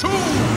two,